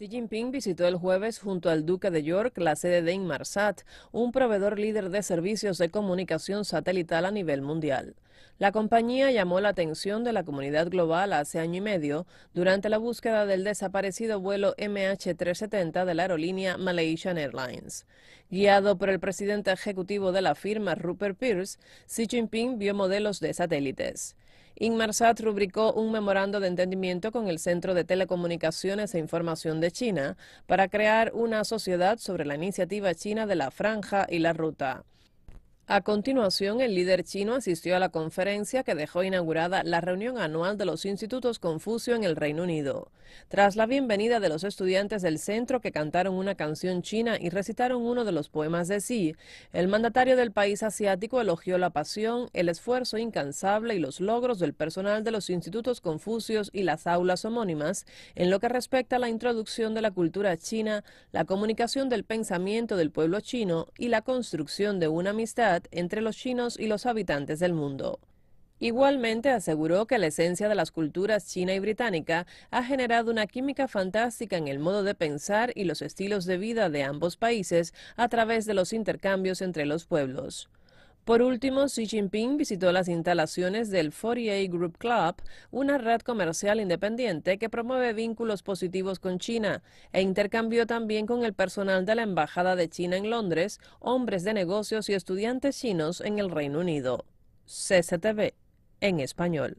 Xi Jinping visitó el jueves junto al Duque de York la sede de Inmarsat, un proveedor líder de servicios de comunicación satelital a nivel mundial. La compañía llamó la atención de la comunidad global hace año y medio durante la búsqueda del desaparecido vuelo MH370 de la aerolínea Malaysian Airlines. Guiado por el presidente ejecutivo de la firma, Rupert Pierce, Xi Jinping vio modelos de satélites. Inmarsat rubricó un memorando de entendimiento con el Centro de Telecomunicaciones e Información de China para crear una sociedad sobre la iniciativa china de la franja y la ruta. A continuación, el líder chino asistió a la conferencia que dejó inaugurada la reunión anual de los institutos Confucio en el Reino Unido. Tras la bienvenida de los estudiantes del centro que cantaron una canción china y recitaron uno de los poemas de Xi, el mandatario del país asiático elogió la pasión, el esfuerzo incansable y los logros del personal de los institutos Confucios y las aulas homónimas en lo que respecta a la introducción de la cultura china, la comunicación del pensamiento del pueblo chino y la construcción de una amistad entre los chinos y los habitantes del mundo. Igualmente aseguró que la esencia de las culturas china y británica ha generado una química fantástica en el modo de pensar y los estilos de vida de ambos países a través de los intercambios entre los pueblos. Por último, Xi Jinping visitó las instalaciones del 48 Group Club, una red comercial independiente que promueve vínculos positivos con China, e intercambió también con el personal de la Embajada de China en Londres, hombres de negocios y estudiantes chinos en el Reino Unido. CCTV, en español.